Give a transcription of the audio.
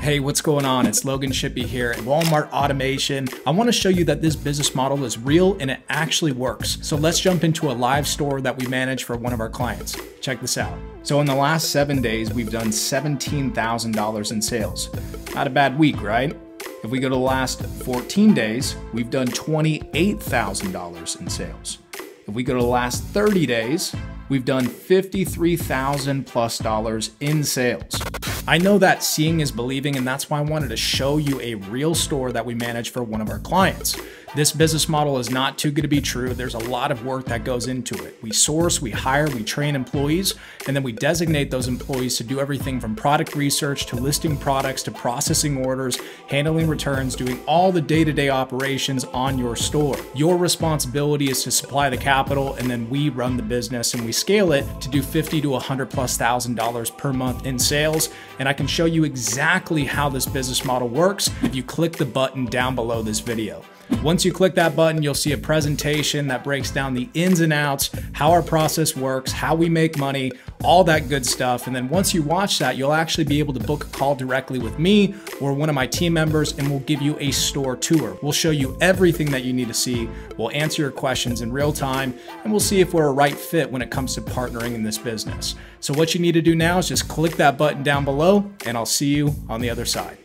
Hey, what's going on? It's Logan Shippy here at Walmart Automation. I want to show you that this business model is real and it actually works. So let's jump into a live store that we manage for one of our clients. Check this out. So in the last seven days, we've done $17,000 in sales. Not a bad week, right? If we go to the last 14 days, we've done $28,000 in sales. If we go to the last 30 days, we've done 53,000 plus dollars dollars in sales. I know that seeing is believing, and that's why I wanted to show you a real store that we manage for one of our clients. This business model is not too good to be true. There's a lot of work that goes into it. We source, we hire, we train employees, and then we designate those employees to do everything from product research to listing products to processing orders, handling returns, doing all the day to day operations on your store. Your responsibility is to supply the capital, and then we run the business and we scale it to do 50 to 100 plus thousand dollars per month in sales. And I can show you exactly how this business model works if you click the button down below this video. Once you click that button, you'll see a presentation that breaks down the ins and outs, how our process works, how we make money, all that good stuff. And then once you watch that, you'll actually be able to book a call directly with me or one of my team members, and we'll give you a store tour. We'll show you everything that you need to see. We'll answer your questions in real time, and we'll see if we're a right fit when it comes to partnering in this business. So what you need to do now is just click that button down below, and I'll see you on the other side.